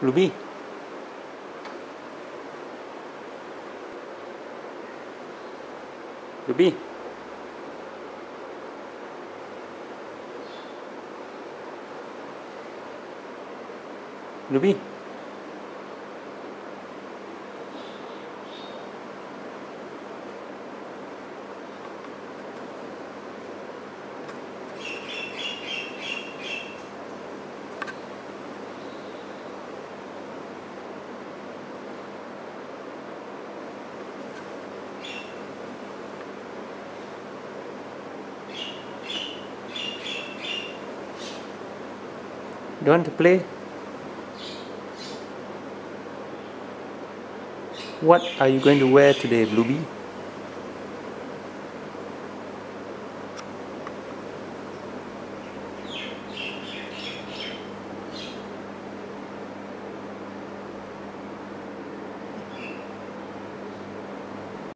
Ruby. Ruby. Ruby. You want to play? What are you going to wear today, Bluebee?